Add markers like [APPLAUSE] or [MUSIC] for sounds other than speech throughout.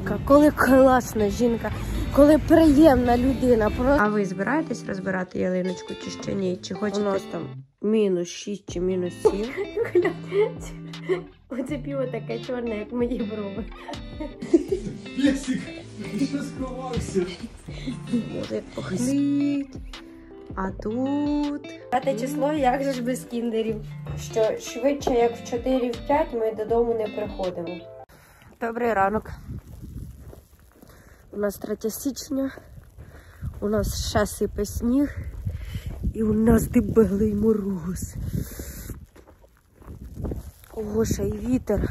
жінка, коли класна жінка, коли приємна людина. Просто... А ви збираєтесь розбирати ялиночку чи ще ні? Чи У нас там мінус 6 чи мінус 7. Оце піво таке чорне, як мої брови. Песик, ти що сховався? Може. А тут. П'яте число, як же ж без кіндерів? Що швидше, як в 4-5, ми додому не приходимо. Добрий ранок. У нас 3 січня. У нас ще сипе сніг. І у нас дебелий мороз. Ого, ще й вітер.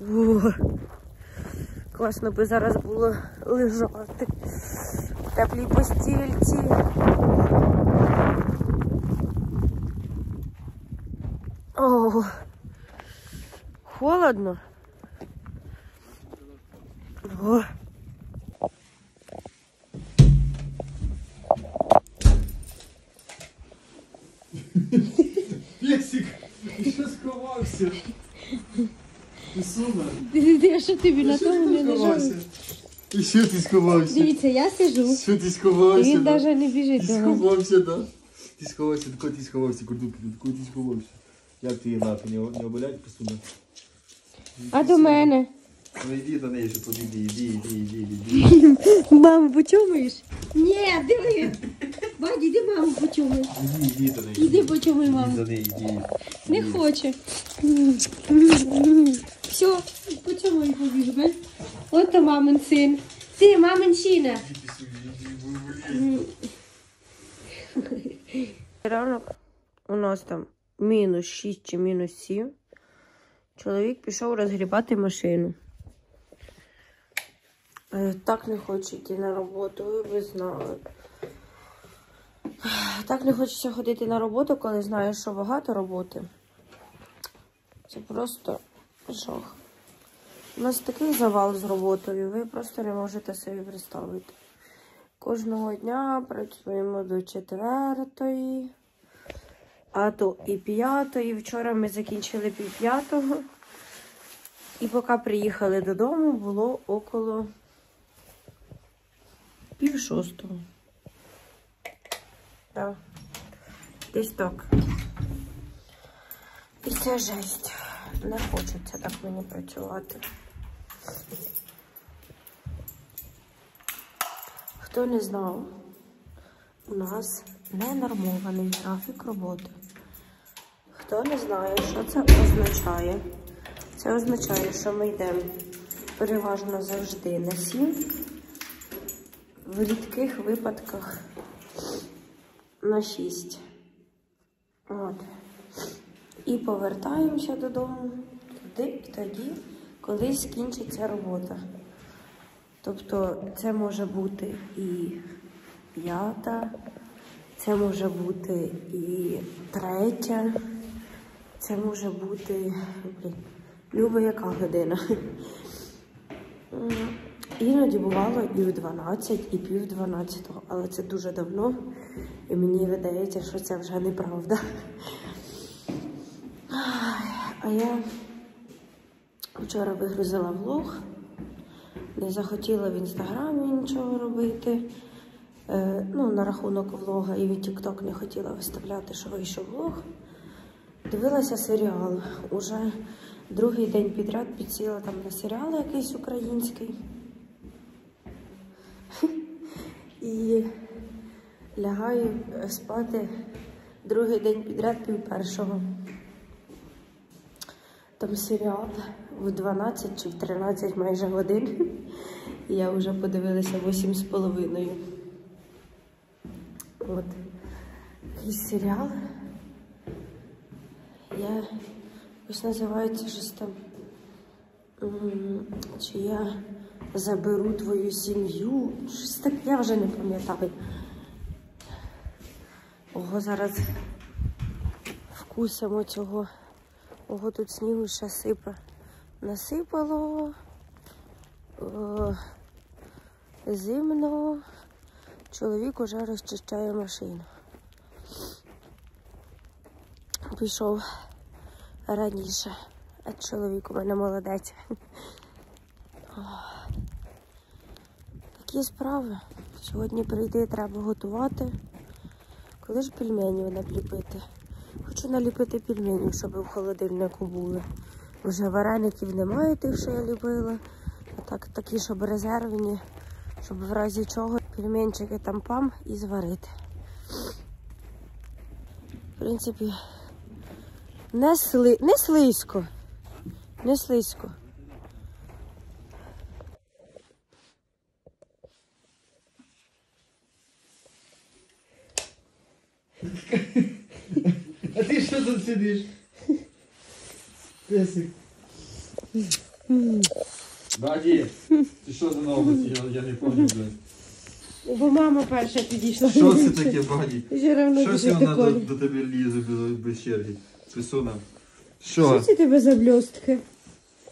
О, класно би зараз було лежати в теплій постільці. О, холодно. О. що на Що тому не лежав? І що ти сховався? Дивіться, я сижу. Що ти сховався? Він да? навіть не біжить Ти до мене. сховався, да? Ти сховався, кого ти сховався, курдук, до ти сховався? Як ти її нахуй, не, не обалять посуна? А до мене. Ну йди до неї, що подійди, іди, іди, іди, іди. [LAUGHS] Маму почумаєш? Ні, диви. Баді, іди маму почумаєш. Іди, іди до неї. Іди почумай Іди маму. до неї, іди. Не хоче. Все, почумай побіг, бе? От то мамин син. Ти, маминщина. Ранок у нас там мінус 6 чи мінус 7. Чоловік пішов розгрібати машину. Е, Так не хоче йти на роботу, ви б знали. Так не хочеться ходити на роботу, коли знаєш, що багато роботи. Це просто жах. У нас такий завал з роботою, ви просто не можете собі представити. Кожного дня працюємо до четвертої, а то і п'ятої. Вчора ми закінчили пів п'ятого. І поки приїхали додому, було около пів шостого. Так. Десь так. І це жесть. Не хочеться так мені працювати. Хто не знав, у нас ненормований графік роботи. Хто не знає, що це означає? Це означає, що ми йдемо переважно завжди на 7, в рідких випадках на 6. От. І повертаємося додому туди і тоді, коли скінчиться робота. Тобто це може бути і п'ята, це може бути і третя, це може бути блін, люба яка година. Іноді бувало і в 12, і пів 12, але це дуже давно, і мені видається, що це вже неправда. А я вчора вигрузила влог, не захотіла в інстаграмі нічого робити. Е, ну, на рахунок влога і в TikTok не хотіла виставляти, що вийшов влог. Дивилася серіал. Уже другий день підряд підсіла там на серіал якийсь український. І лягаю спати другий день підряд пів першого. Там серіал в 12 чи в 13 майже годин. Я вже подивилася 8 з половиною. От. Якийсь серіал. Я ось називається щось там. Чи я заберу твою сім'ю? Щось так, я вже не пам'ятаю. Ого, зараз вкусимо цього. Ого, тут снігу ще сипе. Насипало. О, зимно. Чоловік уже розчищає машину. Пішов раніше. А чоловік у мене молодець. Такі справи. Сьогодні прийти треба готувати. Коли ж пельменів наліпити? Хочу наліпити пельменів, щоб в холодильнику були. Вже вареників немає тих, що я любила. Так, такі, щоб резервні, щоб в разі чого пельменчики там пам і зварити. В принципі, не, сли... не слизько. Не слизько. А ти що тут сидиш? Песик. Баді, ти що за новості? Я, я не пам'ятаю, блядь. Бо мама перша підійшла. Що це таке, Баді? Що це вона до, до тебе лізе без, без черги? Писуна. Що Що? це тебе за блістки?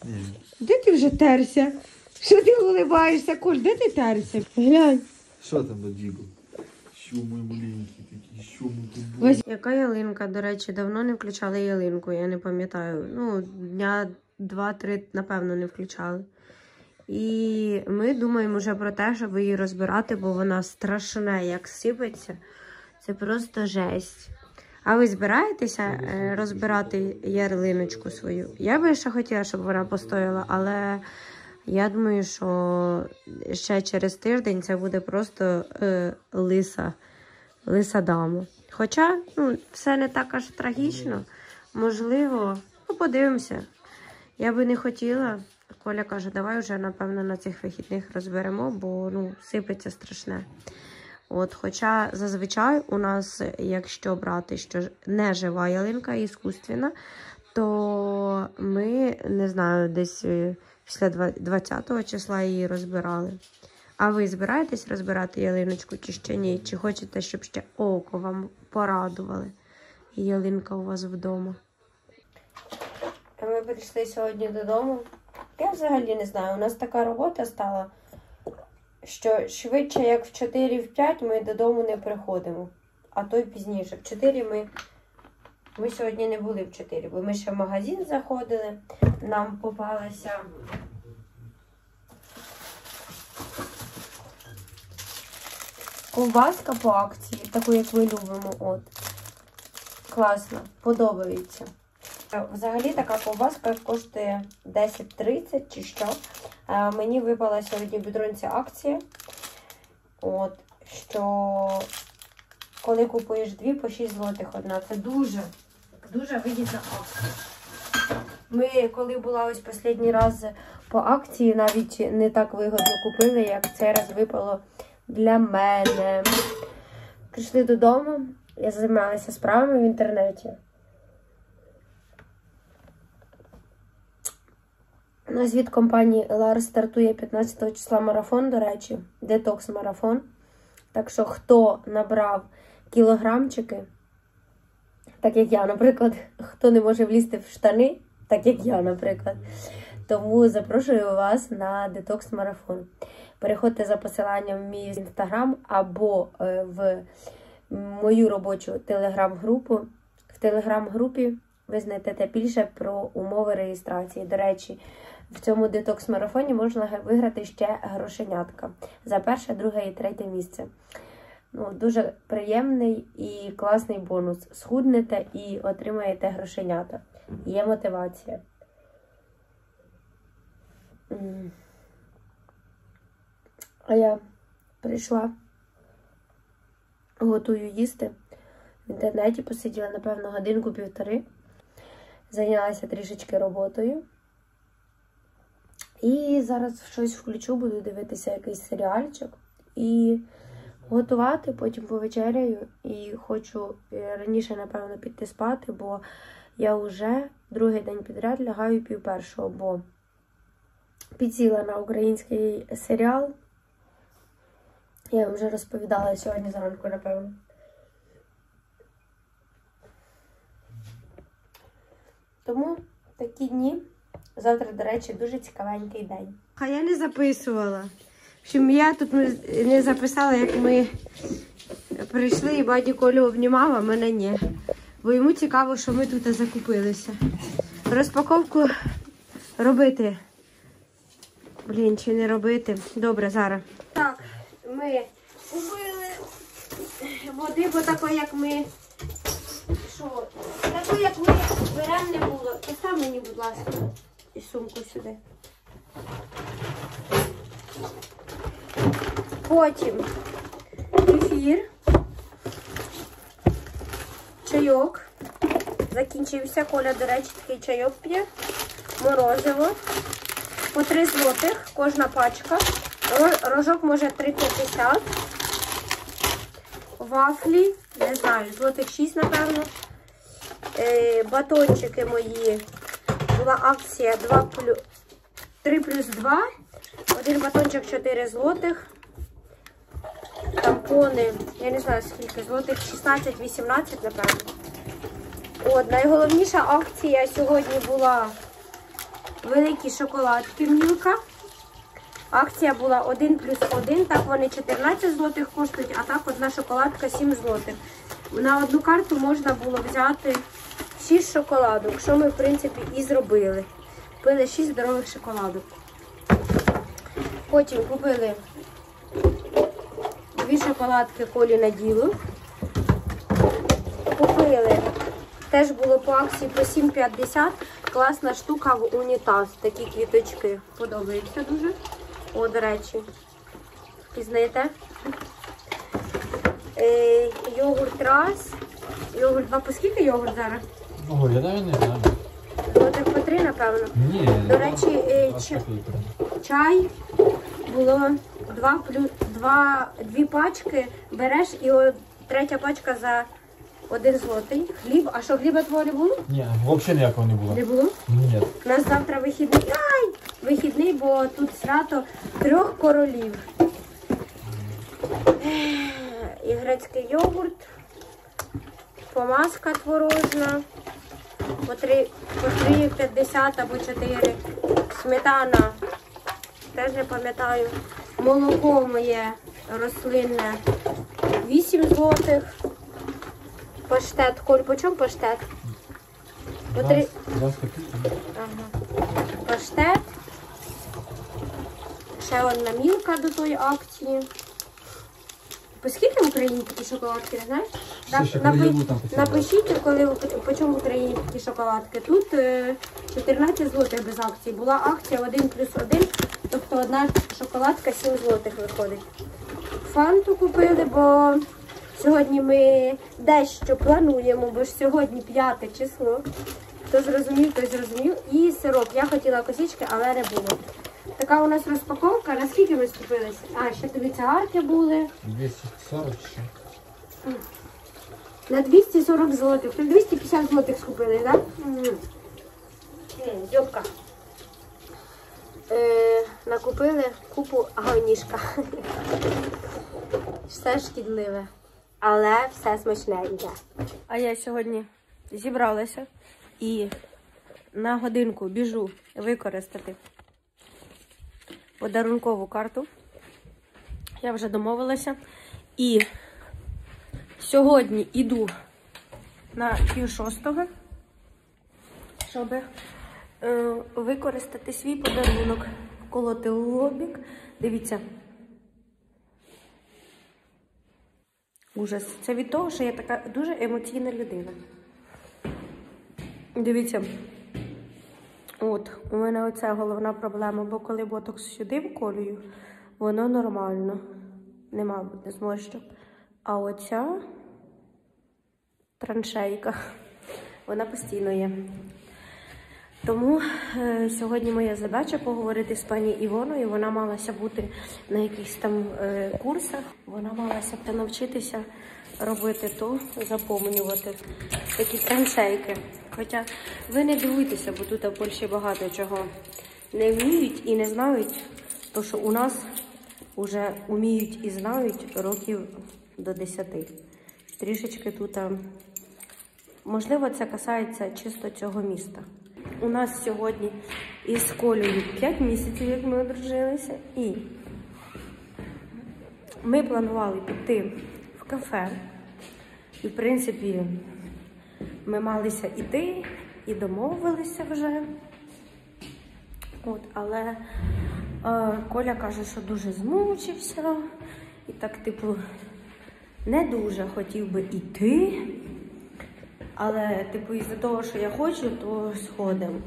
Ні. Де ти вже терся? Що ти улибаєшся, Коль? Де ти терся? Глянь. Що там на дігу? Що мій маленький ми тут були? Ось яка ялинка, до речі, давно не включали ялинку, я не пам'ятаю. Ну, дня два-три, напевно, не включали. І ми думаємо вже про те, щоб її розбирати, бо вона страшна, як сипеться. Це просто жесть. А ви збираєтеся е, розбирати ялиночку свою? Я би ще хотіла, щоб вона постояла, але я думаю, що ще через тиждень це буде просто е, лиса, лиса дама. Хоча ну, все не так аж трагічно. Можливо, ну подивимося. Я би не хотіла. Коля каже, давай вже, напевно, на цих вихідних розберемо, бо ну, сипеться страшне. От, хоча зазвичай у нас, якщо брати що не жива ялинка, іскусственна, то ми не знаю, десь е, після два- 20 числа її розбирали. А ви збираєтесь розбирати ялиночку чи ще ні? Чи хочете, щоб ще око вам порадували? І ялинка у вас вдома. Ми прийшли сьогодні додому. Я взагалі не знаю, у нас така робота стала, що швидше, як в 4 в 5 ми додому не приходимо, а то й пізніше. В 4 ми, ми сьогодні не були в 4, бо ми ще в магазин заходили, нам попалася. Ковбаска по акції, таку, як ми любимо. От. Класно, подобається. Е, Взагалі така ковбаска коштує 10-30 чи що. Е, Мені випала сьогодні в бідронці акція. От, що коли купуєш дві по 6 злотих одна. Це дуже, дуже вигідна акція. Ми, коли була ось останній раз по акції, навіть не так вигодно купили, як цей раз випало для мене. Прийшли додому, я займалася справами в інтернеті. У нас від компанії LR стартує 15 числа марафон, до речі, детокс марафон. Так що, хто набрав кілограмчики, так як я, наприклад, хто не може влізти в штани, так як я, наприклад. Тому запрошую вас на детокс марафон. Переходьте за посиланням в мій інстаграм або е, в мою робочу телеграм-групу. В телеграм-групі ви знайдете більше про умови реєстрації. До речі, в цьому детокс-марафоні можна виграти ще грошенятка за перше, друге і третє місце. Ну, дуже приємний і класний бонус. Схуднете і отримаєте грошенята. Є мотивація. А я прийшла, готую їсти. В інтернеті посиділа, напевно, годинку-півтори. Зайнялася трішечки роботою. І зараз щось включу, буду дивитися якийсь серіальчик і готувати, потім повечеряю. І хочу е, раніше, напевно, піти спати, бо я вже другий день підряд лягаю пів першого, бо підсіла на український серіал. Я вже розповідала сьогодні зранку, напевно. Тому такі дні. Завтра, до речі, дуже цікавенький день. А я не записувала. В общем, я тут не- не записала, як ми прийшли і Баді Колю обнімав, а мене ні. Бо йому цікаво, що ми тут закупилися. Розпаковку робити. Блін, чи не робити? Добре, зараз. Так, ми купили води, бо такої, як ми. Що? Такої, як ми беремо не було. Постав мені, будь ласка, і сумку сюди. Потім ефір, чайок. Закінчився. Коля, до речі, такий чайок п'є. Морозиво. По 3 злотих кожна пачка. Ро- Рожок може 3,50. Вафлі, не знаю, злотих 6, напевно. Е, батончики мої. Була акція 2 плюс 3 плюс 2. Один батончик 4 злотих. Тампони, я не знаю скільки, злотих 16-18, напевно. От, найголовніша акція сьогодні була великі шоколадки Мілка. Акція була 1 плюс 1, так вони 14 злотих коштують, а так одна шоколадка 7 злотих. На одну карту можна було взяти 6 шоколадок, що ми, в принципі, і зробили. Купили 6 здорових шоколадок. Потім купили дві шоколадки колі на діло. Купили, теж було по акції по 7,50. Класна штука в унітаз. Такі квіточки. Подобаються дуже. О, до речі. Пізнаєте? Е, йогурт раз. Йогурт два. По скільки йогурт зараз? Ого, я навіть не знаю. Злотих по три, напевно. Ні. До речі, е, чай було два плюс два, дві пачки. Береш і о, третя пачка за один злотий. Хліб. А що хліба творі було? Ні, взагалі ніякого не було. Не було? Ні. У нас завтра вихідний. Ай! Вихідний, бо тут свято трьох королів. І грецький йогурт, помазка творожна, по 3, по 3,50 або 4. Сметана, теж не пам'ятаю. Молоко моє рослинне 8 злотих. Паштет. Коль, по чому паштет? По 3, Ага. Паштет. Ще одна мілка до тої акції. По скільки в Україні такі шоколадки, не знаєш? Напи- Напишіть, коли по чому в Україні такі шоколадки. Тут е, 14 злотих без акції. Була акція 1 плюс 1, тобто одна шоколадка 7 злотих виходить. Фанту купили, бо сьогодні ми дещо плануємо, бо ж сьогодні 5 число. Хто зрозумів, той зрозумів. І сироп. Я хотіла косички, але не було. Така у нас розпаковка. Наскільки ми скупилися? А, ще тобі цигарки були. 240 ще. На 240 злотих. Ти 250 злотих скупили, так? Дьобка. Е, накупили купу говнішка. [LAUGHS] Все шкідливе, але все смачненьке. А я сьогодні зібралася і на годинку біжу використати подарункову карту. Я вже домовилася. І сьогодні іду на пів шостого, щоб е, використати свій подарунок. Колоти лобік. Дивіться. Ужас. Це від того, що я така дуже емоційна людина. Дивіться. От, у мене оця головна проблема, бо коли ботокс сюди вколюю, воно нормально. Нема зморщок. А оця траншейка, [LAUGHS] вона постійно є. Тому е, сьогодні моя задача поговорити з пані Івоною. Вона малася бути на якихось там е, курсах. Вона малася б навчитися робити то, заповнювати такі траншейки. Хоча ви не дивуйтеся, бо тут Польщі багато чого не вміють і не знають, то що у нас вже вміють і знають років до 10. Трішечки тут. Можливо, це касається чисто цього міста. У нас сьогодні із Колею 5 місяців, як ми одружилися, і ми планували піти в кафе. І, в принципі, ми малися іти і домовилися вже. От, але е, Коля каже, що дуже змучився І так, типу, не дуже хотів би іти. Але, типу, із-за того, що я хочу, то сходимо.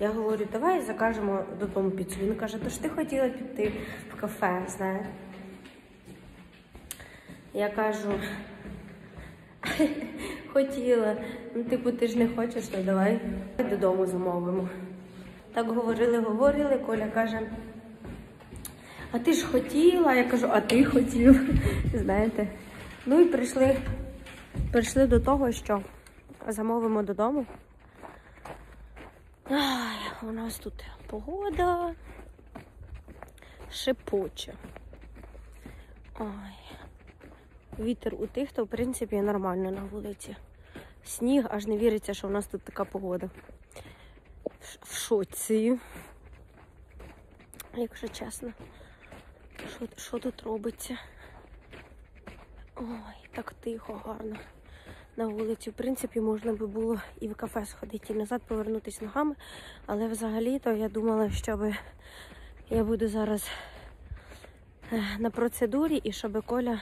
Я говорю, давай закажемо додому піцу. Він каже, то ж ти хотіла піти в кафе, знаєш. Я кажу, [LAUGHS] хотіла. Ну, типу, ти ж не хочеш, то давай додому замовимо. Так говорили, говорили, Коля каже, а ти ж хотіла, я кажу, а ти хотів. [LAUGHS] Знаєте. Ну і прийшли, прийшли до того, що замовимо додому. Ай, у нас тут погода шипоче. Ой. Вітер утих, то в принципі нормально на вулиці. Сніг, аж не віриться, що у нас тут така погода. В шоці. Якщо чесно. Що, що тут робиться? Ой, так тихо, гарно. На вулиці, в принципі, можна би було і в кафе сходити, і назад повернутися ногами. Але взагалі-то я думала, щоб я буду зараз е, на процедурі і щоб Коля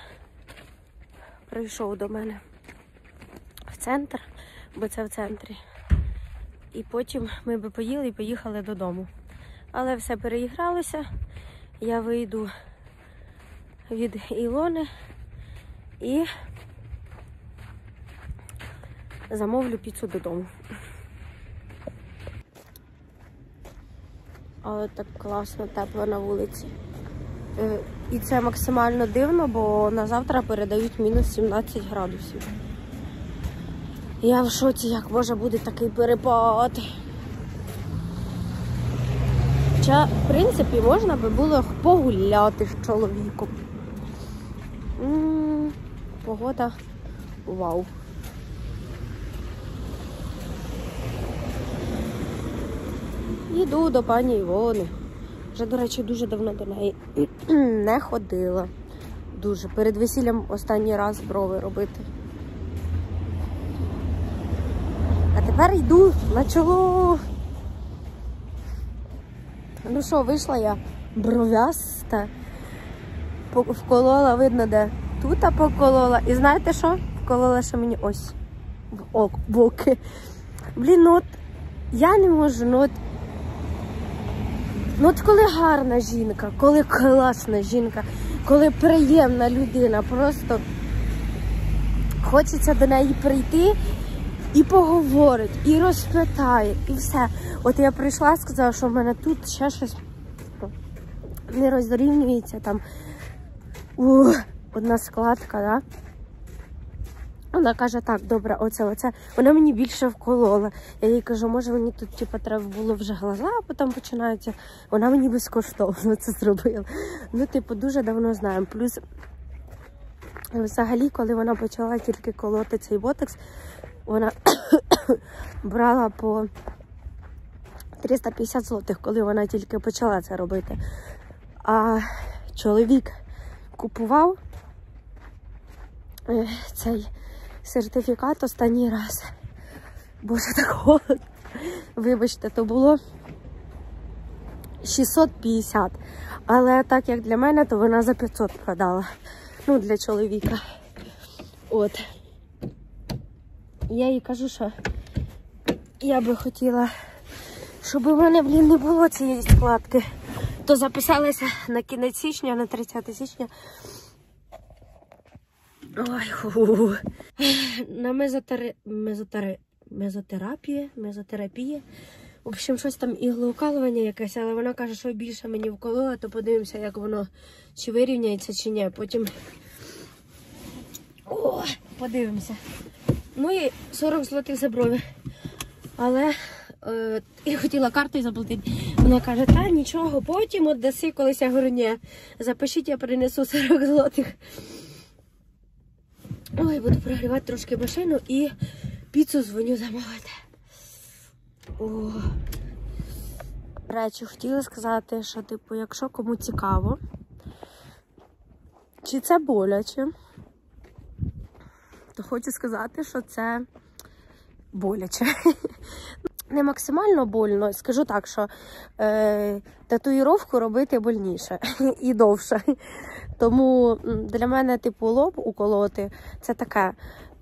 прийшов до мене в центр, бо це в центрі. І потім ми би поїли і поїхали додому. Але все переігралося. Я вийду від Ілони і замовлю піцу додому. Але так класно, тепло на вулиці. Е, І це максимально дивно, бо на завтра передають мінус 17 градусів. Я в шоці, як може бути такий перепад. Хоча, в принципі, можна би було погуляти з чоловіком. М, Погода вау. Йду до пані Івони. Вже, до речі, дуже давно до неї [CLEARS THROAT] не ходила. Дуже. Перед весіллям останній раз брови робити. А тепер йду на чоло. Ну що, вийшла я бровяста. Вколола, видно, де тут поколола. І знаєте що? Вколола ще мені ось в ок, боки. Блін, ну от я не можу, ну от Ну от коли гарна жінка, коли класна жінка, коли приємна людина, просто хочеться до неї прийти і поговорить, і розпитає, і все. От я прийшла, сказала, що в мене тут ще щось не розрівнюється там. Ух, одна складка, да? Вона каже, так, добре, оце, оце. Вона мені більше вколола. Я їй кажу, може мені тут типу, треба було вже глаза, а потім починаються. Вона мені безкоштовно це зробила. Ну, типу, дуже давно знаємо. Плюс, взагалі, коли вона почала тільки колоти цей ботекс, вона [COUGHS] брала по 350 злотих, коли вона тільки почала це робити. А чоловік купував е, цей сертифікат останній раз. Боже, так холодно. Вибачте, то було 650. Але так як для мене, то вона за 500 продала. Ну, для чоловіка. От. Я їй кажу, що я би хотіла, щоб у мене, блін, не було цієї складки. То записалася на кінець січня, на 30 січня. Ой, ху. На мезотери... Мезотери... мезотерапії, мезотерапії. В общем, щось там іглоукалування якесь, але вона каже, що більше мені вколола, то подивимося, як воно чи вирівняється, чи ні. Потім. О, подивимося. Ну і 40 злотих за брови. Але е, я хотіла картою заплатити. Вона каже, та нічого, потім отдаси, колись я говорю, ні, запишіть, я принесу 40 злотих. Ой, буду прогрівати трошки машину і піцу дзвоню замовити. О. Речі, хотіла сказати, що, типу, якщо кому цікаво, чи це боляче, то хочу сказати, що це боляче. [LAUGHS] Не максимально больно, скажу так, що е, татуїровку робити больніше [LAUGHS] і довше. Тому для мене, типу, лоб уколоти це таке.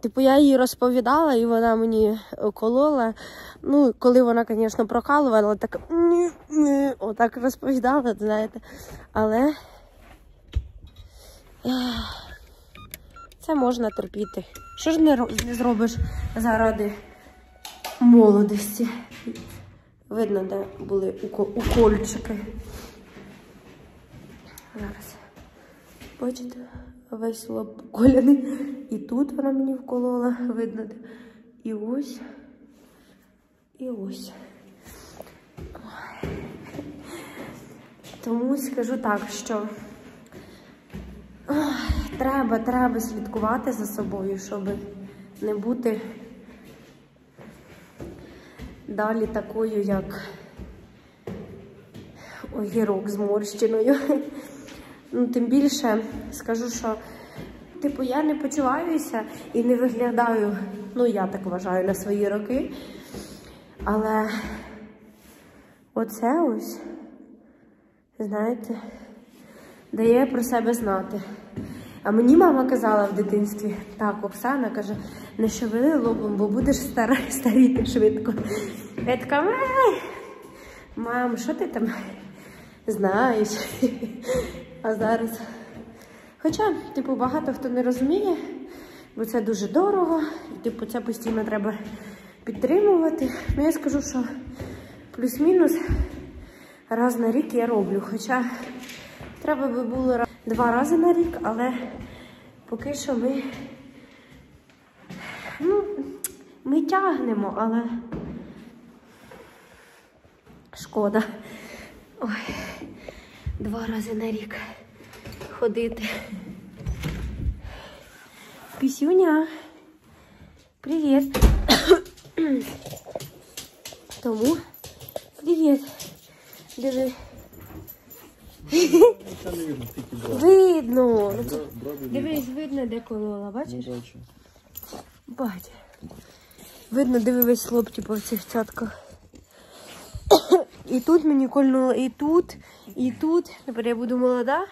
Типу, я їй розповідала, і вона мені колола. Ну, коли вона, звісно, прокалувала, так ні, ні, отак розповідала, знаєте. Але це можна терпіти. Що ж не, не зробиш заради молодості? Видно, де були укольчики. Зараз. Бачите, весь лоб коляний. І тут вона мені вколола, видно. І ось. І ось. Тому скажу так, що треба, треба слідкувати за собою, щоб не бути далі такою, як огірок з морщиною. Ну, тим більше скажу, що типу я не почуваюся і не виглядаю, ну я так вважаю, на свої роки. Але оце ось, знаєте, дає про себе знати. А мені мама казала в дитинстві, так, Оксана каже, не шевели лобом, бо будеш стара, [LAUGHS] старіти швидко. Я така, «Ай, мам, що ти там знаєш? А зараз. Хоча, типу, багато хто не розуміє, бо це дуже дорого, і типу, це постійно треба підтримувати. Ну я скажу, що плюс-мінус раз на рік я роблю. Хоча треба би було два рази на рік, але поки що ми. Ну, ми тягнемо, але шкода. Ой, два рази на рік ходити. Пісюня. Привіт. Тому привіт. Диви. Видно. Ну, Дивись, видно, де колола, бачиш? бачу. Бать. Видно, диви весь типу, в цих цятках. І тут мені кольнуло, і тут, і тут. Тепер я буду молода.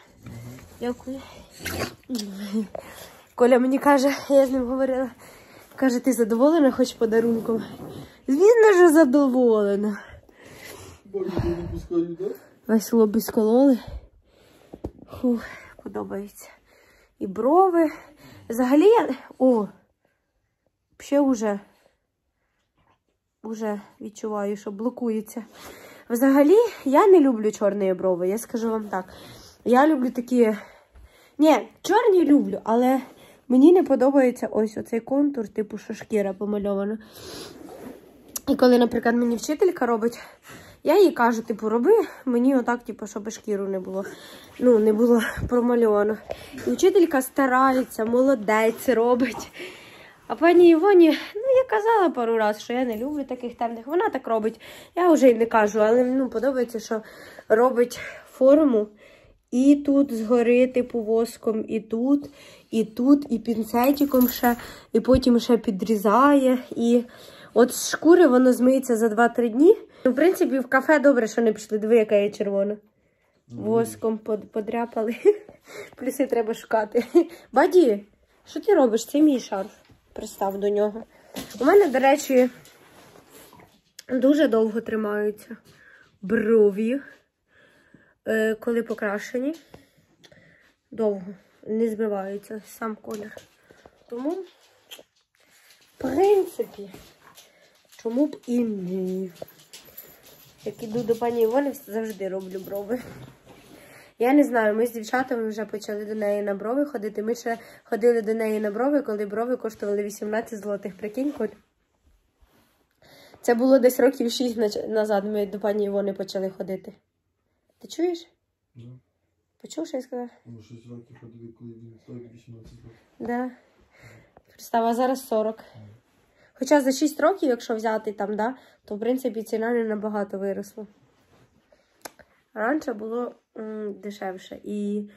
Дякую. Коля мені каже, я з ним говорила. Каже, ти задоволена хоч подарунком? Звісно ж задоволена. Весь лоб скололи. Фух, подобається. І брови. Взагалі я. О! Ще уже. Уже відчуваю, що блокується. Взагалі, я не люблю чорні брови, я скажу вам так. Я люблю такі. Ні, чорні люблю, але мені не подобається ось оцей контур, типу, що шкіра помальована. І коли, наприклад, мені вчителька робить, я їй кажу, типу, роби мені отак, типу, щоб шкіру не було, ну, не було промальовано. І вчителька старається, молодець робить. А пані Івоні, ну я казала пару разів, що я не люблю таких темних. Вона так робить. Я вже й не кажу, але ну, подобається, що робить форму. І тут згори, типу, воском, і тут, і тут, і пінцетиком ще, і потім ще підрізає. І от з шкури воно змиється за 2-3 дні. Ну, В принципі, в кафе добре, що не пішли. Диви, яка я червона. Воском подряпали. [LAUGHS] Плюси треба шукати. Баді, що ти робиш? Це мій шарф. Пристав до нього. У мене, до речі, дуже довго тримаються брові, е, коли покрашені. Довго. Не збиваються сам колір. Тому, в принципі, чому б і ні. Як іду до пані Івони, завжди роблю брови. Я не знаю, ми з дівчатами вже почали до неї на брови ходити. Ми ще ходили до неї на брови, коли брови коштували 18 злотих. Прикинь, Коль. Це було десь років 6 назад. Ми до пані Івони почали ходити. Ти чуєш? Да. Почув, що я сказала? Ну, 6 років ходили, коли він стоїть 18 років. Да. Представ, а зараз 40. Хоча за 6 років, якщо взяти там, да, то в принципі ціна не набагато виросла. Раніше було дешевше і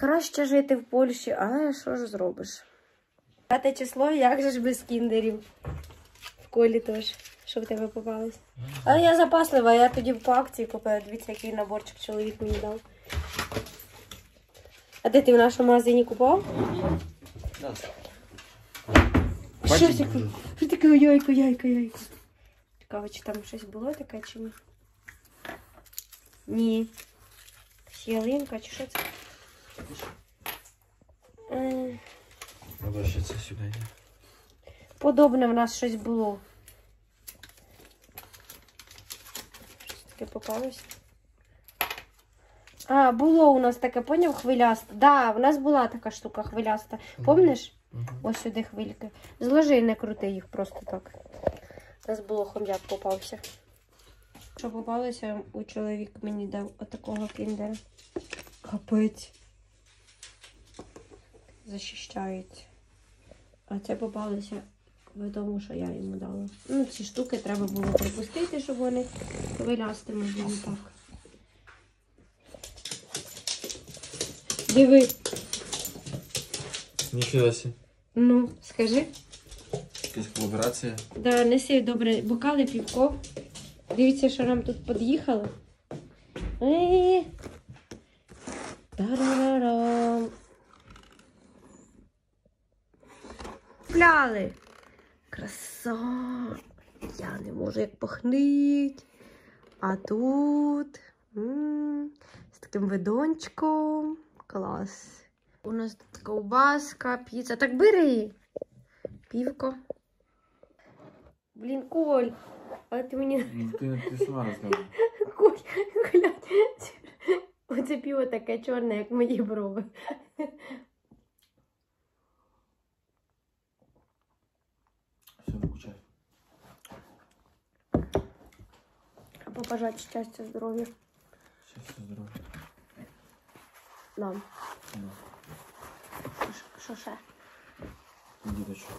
краще жити в Польщі, але що ж зробиш? П'яте число, як же ж без кіндерів? В колі теж, що в тебе попалось. Але я запаслива, я тоді по акції купила. Дивіться, який наборчик чоловік мені дав. А де ти в нашому магазині купував? Що таке? Що таке ой-ойко, яйко, яйко? Цікаво, чи там щось було таке, чи ні? Ні. Ялинка, чи що це? Е, Надо ще це сюди. Подобне в нас щось було. Щось таке попалось. А, було у нас таке, поняв, хвиляста. Да, в нас була така штука хвиляста. Помниш? Ось сюди хвильки. Зложи, не крути їх просто так. У нас було хом'як попався. Що попалося, у чоловік мені дав отакого кіндера. Капець. Захищається. А це попалося в тому, що я йому дала. Ну, ці штуки треба було пропустити, щоб вони хвилястими були так. Диви. Ніфіга сі. Ну, скажи. Якась колаборація. Да, неси добре бокали, півко. Дивіться, що нам тут під'їхало. Е. Тарарарам. Пляли. Краса. Я не можу як пахнить. А тут м, з таким видончиком. Клас. У нас тут ковбаска, піца. Так бери. Півко. Блін, Коль, але ти мені Ну, ти, ти сама розказуєш. Коль, Коля, оце піво таке чорне, як мої брови. Все, виключай. А побажати щастя, здоров'я Щастя, здоров'я. нам. Ну, Що- Що ще? Дідочок.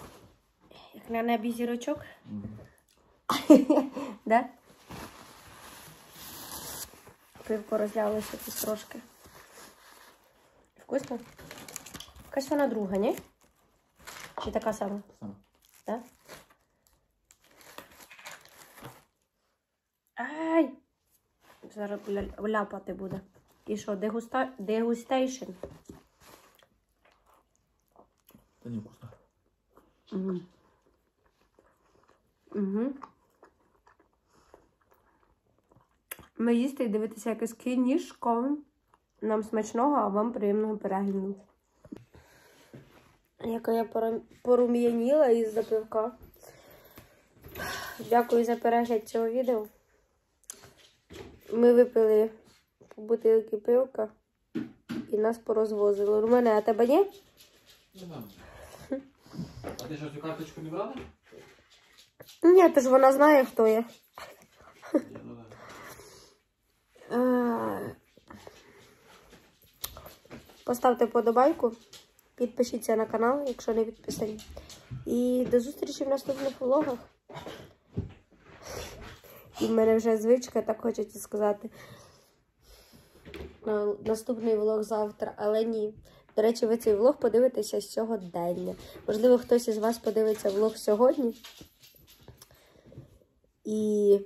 Як на небі зірочок, Мгм. [LAUGHS] да? Пивко розлялося тут трошки. Вкусно? Якась вона друга, ні? Чи така сама? Сам. Да? Ай! Зараз ля- ляпати буде. І що, дегуста... degustation? Та не вкусно. Угу. Угу. Ми їсти і дивитися якесь кінішко. Нам смачного, а вам приємного перегляду. Яка я порум'яніла із запивка. Дякую за перегляд цього відео. Ми випили по бутилки пивка і нас порозвозили. У мене, а тебе ні? Не знаю. А ти що, цю карточку не брала? Ні, то ж вона знає, хто я. Е, Поставте вподобайку, підпишіться на канал, якщо не підписані. І до зустрічі в наступних влогах. І в мене вже звичка, так хочеться сказати. Наступний влог завтра, але ні. До речі, ви цей влог подивитеся сьогодення. Можливо, хтось із вас подивиться влог сьогодні. І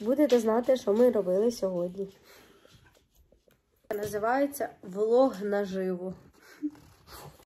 будете знати, що ми робили сьогодні. Називається Влог наживо.